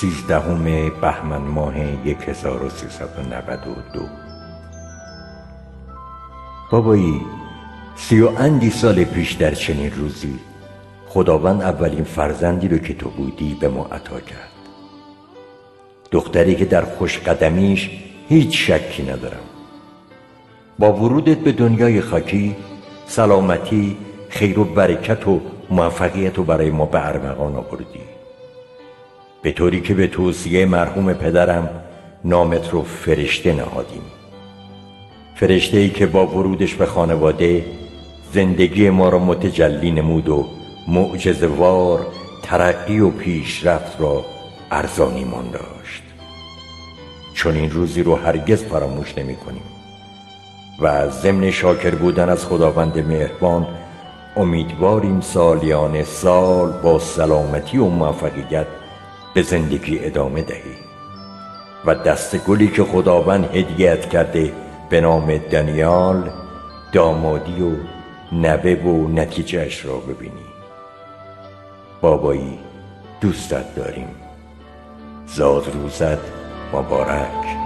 سیزدهم بهمن ماه 1392 بابایی سی و اندی سال پیش در چنین روزی خداوند اولین فرزندی رو که تو بودی به ما عطا کرد. دختری که در خوش قدمیش هیچ شکی ندارم. با ورودت به دنیای خاکی سلامتی خیر و برکت و موفقیت رو برای ما به ارمغان آوردی. به طوری که به توصیه مرحوم پدرم نامت رو فرشته نهادیم. فرشته ای که با ورودش به خانواده زندگی ما را متجلی نمود و معجزوار ترقی و پیشرفت را ارزانیمان داشت. چون این روزی رو هرگز فراموش نمی کنیم و ضمن شاکر بودن از خداوند مهربان امیدواریم سالیان سال با سلامتی و موفقیت به زندگی ادامه دهی و دست گلی که خداوند هدیت کرده به نام دانیال دامادی و نوه و نتیجهش را ببینی. بابایی دوستت داریم. زاد روزت مبارک.